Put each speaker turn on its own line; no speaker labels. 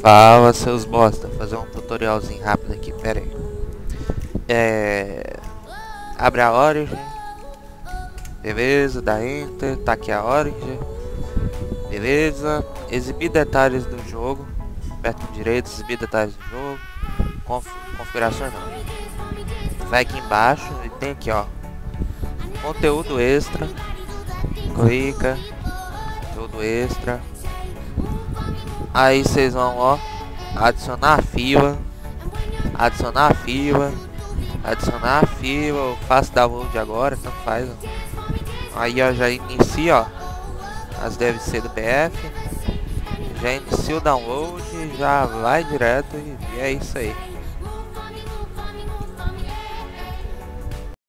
Fala seus bosta, fazer um tutorialzinho rápido aqui, pera aí. É... Abre a Origin. Beleza, dá Enter, tá aqui a Origin. Beleza, exibir detalhes do jogo. Aperta direito, exibir detalhes do jogo. Conf... Configurações não. Vai aqui embaixo e tem aqui ó. Conteúdo extra. Clica. Conteúdo extra Aí vocês vão, ó, adicionar a fila, adicionar a fila, adicionar a fila, eu faço download agora, então faz. Aí ó, já inicia, ó, as deve ser do BF, já inicia o download, já vai direto e é isso aí.